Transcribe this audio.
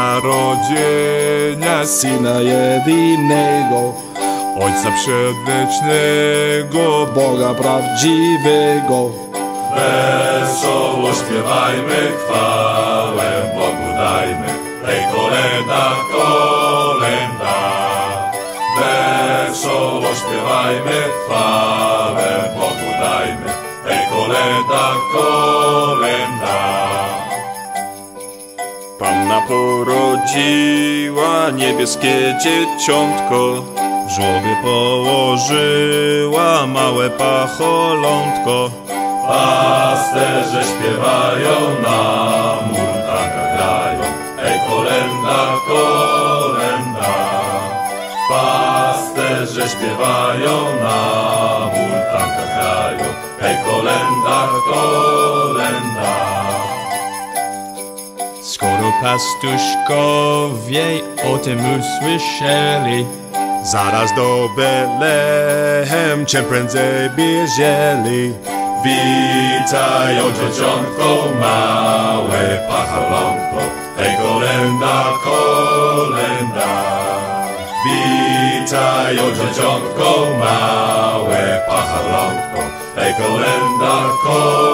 narodzenia Syna jedynego, Ojca Przedwiecznego, Boga prawdziwego. Wesoło śpiewajmy, chwałę Bogu dajmy. Hej, kolenda, kolenda. Wesoło śpiewajmy, chwałę Bogu dajmy. Hej, kolenda, kolenda. Panna porodziła niebieskie dzieciątko, w żłobie położyła małe pacholątko. Pasterze śpiewają, na murtankach grają. Hej, kolenda, kolenda. Pasterze śpiewają, na pastuszkowie o tym usłyszeli, zaraz do Belehem czym prędzej bierzeli. Witają dzieciątko, małe pacholonko. Hej, kolenda, kolenda. Witają dzieciątko, małe pacholonko. Hej, kolenda, kolenda.